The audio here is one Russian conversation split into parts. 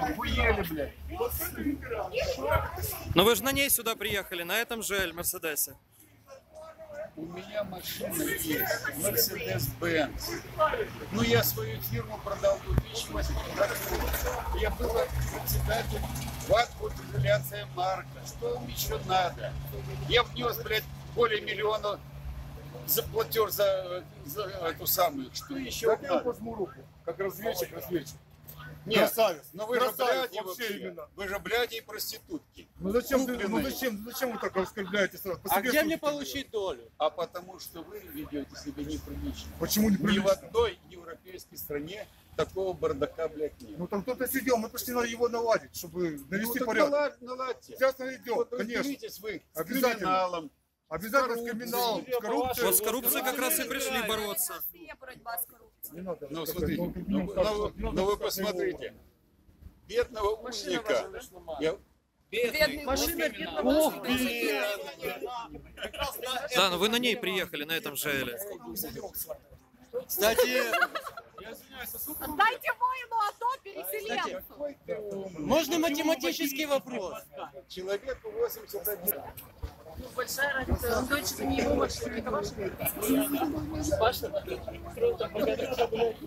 Охуели, блядь. Но вы же на ней сюда приехали, на этом же Мерседесе. У меня машина есть, Mercedes-Benz. Ну, я свою фирму продал в 2008 году. Я был председатель ВАК «Популяция марка». Что вам еще надо? Я внес, блядь, более миллиона за платеж за, за эту самую. Что еще пожму руку, как разведчик, разведчик. Нет, Красавец. но вы же Красавец, бляди вообще вообще. именно. Вы же бляди и проститутки. Ну зачем, ты, ну зачем, зачем вы так оскорбляете сразу? По А где мне получить долю? А потому что вы ведете себя неприлично. Почему не Ни в одной европейской стране такого бардака, блядь, нет. Ну там кто-то сидел, мы пришли на его наладить, чтобы навести так порядок. наладь- наладьте. Сейчас найдем, Вот конечно. разберитесь вы с Обязательно. криминалом. Обязательно с коррупцией. криминалом, с коррупцией. Вот с коррупцией как раз и пришли бороться. Є боротьба з корупцією. Не надо Ну, рассказать, смотрите, он как ну, минимум ну, так, ну, не надо ну, вы рассказать его. посмотрите. Бедного узника. Я- Бідний Машина Бог. бідна. Ох, Да, но вы на ней приехали, на этом же Кстати, Дайте моему АТО переселенцу. какой ты умный. можно математический вопрос? Человеку 81. Большая разница. Он точно не его машина, это ваша.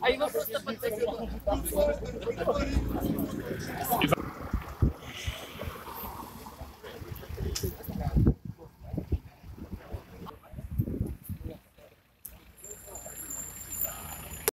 А его просто подсадили.